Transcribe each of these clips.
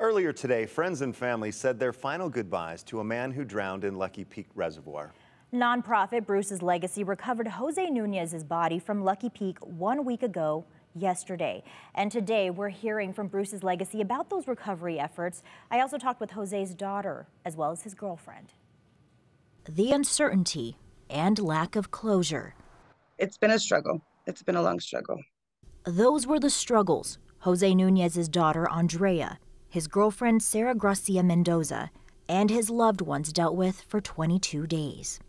Earlier today, friends and family said their final goodbyes to a man who drowned in Lucky Peak Reservoir. Nonprofit Bruce's Legacy recovered Jose Nunez's body from Lucky Peak one week ago yesterday. And today we're hearing from Bruce's Legacy about those recovery efforts. I also talked with Jose's daughter as well as his girlfriend. The uncertainty and lack of closure. It's been a struggle. It's been a long struggle. Those were the struggles Jose Nunez's daughter Andrea his girlfriend Sarah Gracia Mendoza, and his loved ones dealt with for 22 days.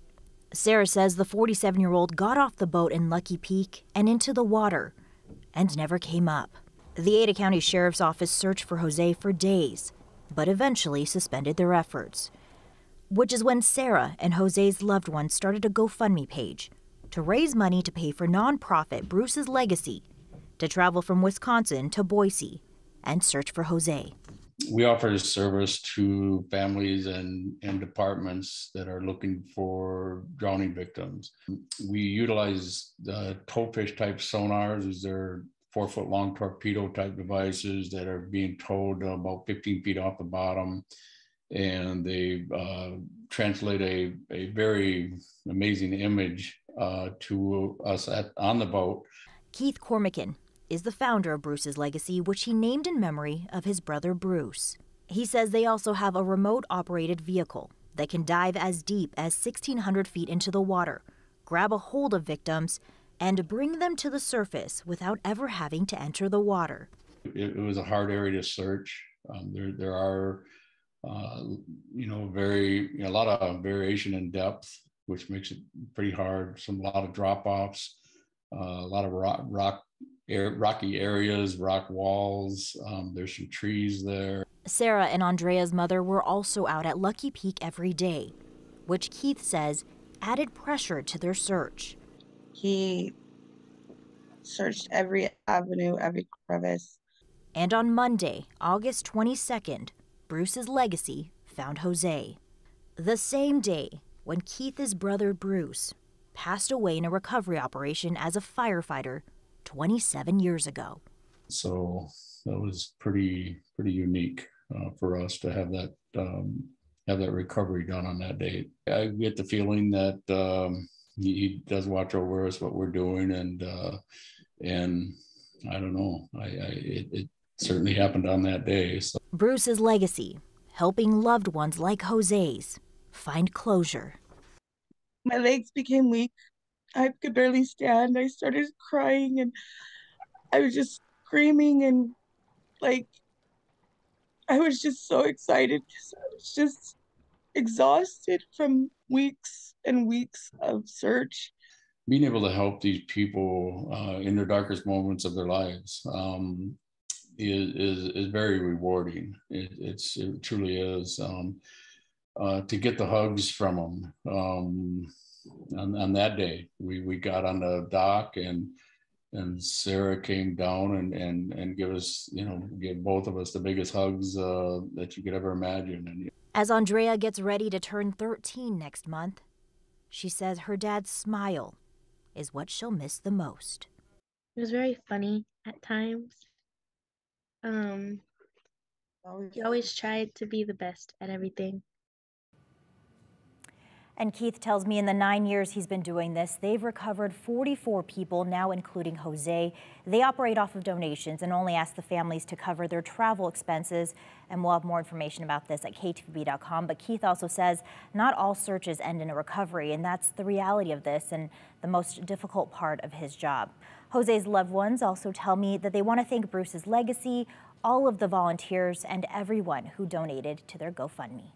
Sarah says the 47 year old got off the boat in Lucky Peak and into the water and never came up. The Ada County Sheriff's Office searched for Jose for days, but eventually suspended their efforts. Which is when Sarah and Jose's loved ones started a GoFundMe page to raise money to pay for nonprofit Bruce's Legacy to travel from Wisconsin to Boise and search for Jose we offer a service to families and, and departments that are looking for drowning victims. We utilize the towfish type sonars. These are four foot long torpedo type devices that are being towed about 15 feet off the bottom. And they uh, translate a, a very amazing image uh, to us at, on the boat. Keith Cormican is the founder of Bruce's Legacy, which he named in memory of his brother Bruce. He says they also have a remote operated vehicle that can dive as deep as 1,600 feet into the water, grab a hold of victims, and bring them to the surface without ever having to enter the water. It, was a hard area to search. Um, there, there are, uh, you know, very you know, a lot of variation in depth, which makes it pretty hard. Some a lot of drop offs, uh, a lot of rock, rock air, rocky areas, rock walls. Um, there's some trees there. Sarah and Andrea's mother were also out at Lucky Peak every day, which Keith says added pressure to their search. He searched every avenue, every crevice. And on Monday, August 22nd, Bruce's legacy found Jose. The same day when Keith's brother Bruce passed away in a recovery operation as a firefighter 27 years ago. So that was pretty pretty unique uh, for us to have that um, have that recovery done on that date. I get the feeling that um, he, he, does watch over us what we're doing, and uh, and I don't know. I, I it, it certainly happened on that day. So. Bruce's legacy, helping loved ones like Jose's find closure. My legs became weak I could barely stand. I started crying and I was just screaming and like I was just so excited because I was just exhausted from weeks and weeks of search. Being able to help these people uh, in their darkest moments of their lives um, is, is, is very rewarding. It, it's it truly is. Um, uh, to get the hugs from them, um, on, on that day. We we got on the dock and and Sarah came down and and and give us you know give both of us the biggest hugs uh, that you could ever imagine. And as Andrea gets ready to turn 13 next month, she says her dad's smile is what she'll miss the most. It was very funny at times. Um, he always tried to be the best at everything. And Keith tells me in the nine years he's been doing this, they've recovered 44 people, now including Jose. They operate off of donations and only ask the families to cover their travel expenses. And we'll have more information about this at KTVB.com. But Keith also says not all searches end in a recovery, and that's the reality of this and the most difficult part of his job. Jose's loved ones also tell me that they want to thank Bruce's legacy, all of the volunteers, and everyone who donated to their GoFundMe.